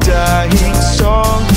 dying song.